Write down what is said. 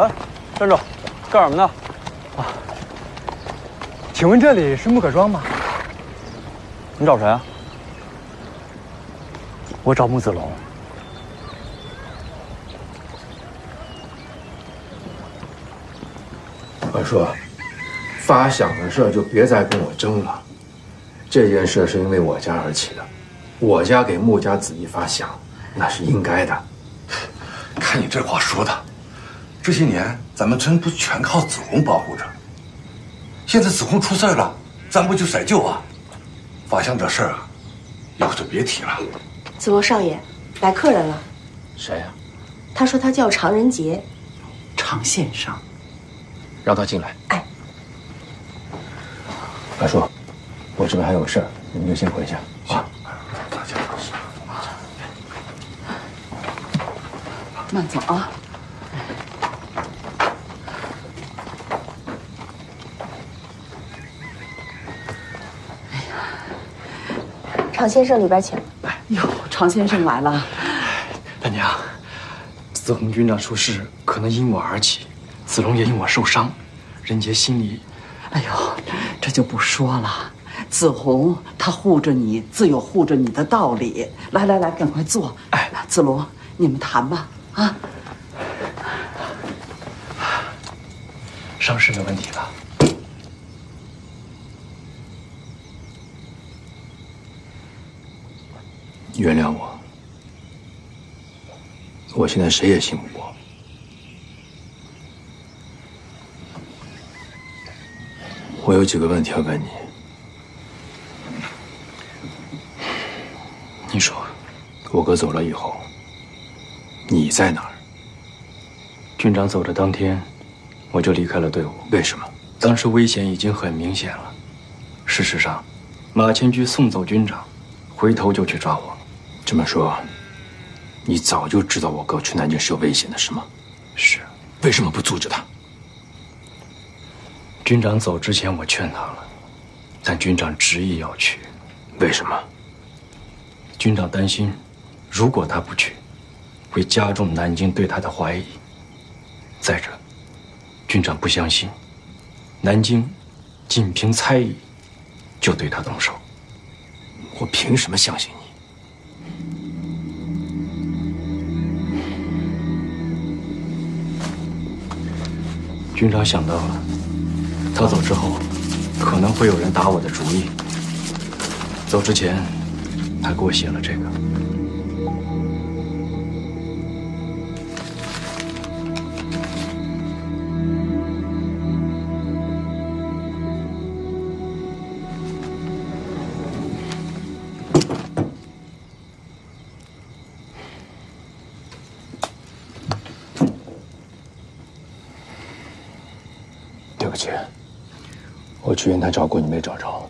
哎，站住！干什么呢？啊，请问这里是木可庄吗？你找谁啊？我找木子龙。二叔，发饷的事就别再跟我争了。这件事是因为我家而起的，我家给穆家子弟发饷，那是应该的。看你这话说的，这些年咱们村不全靠子红保护着？现在子红出事了，咱不就甩救啊？法相这事儿啊，以后就别提了。子龙少爷，来客人了。谁呀？他说他叫常仁杰。常先生，让他进来。哎，大叔，我这边还有事儿，你们就先回去啊。慢走啊。常先生里边请。哎呦，常先生来了。大娘，子红军长出事，可能因我而起，子龙也因我受伤，任杰心里……哎呦，这就不说了。子红他护着你，自有护着你的道理。来来来，赶快坐。哎，子龙，你们谈吧。啊，伤势没问题吧？原谅我，我现在谁也信不过。我有几个问题要问你。你说，我哥走了以后，你在哪儿？军长走的当天，我就离开了队伍。为什么？当时危险已经很明显了。事实上，马千驹送走军长，回头就去抓我。这么说，你早就知道我哥去南京是有危险的，是吗？是。为什么不阻止他？军长走之前，我劝他了，但军长执意要去。为什么？军长担心，如果他不去，会加重南京对他的怀疑。再者，军长不相信，南京仅凭猜疑就对他动手。我凭什么相信你？军长想到了，他走之后，可能会有人打我的主意。走之前。他给我写了这个。对不起，我去云台找过你没找着。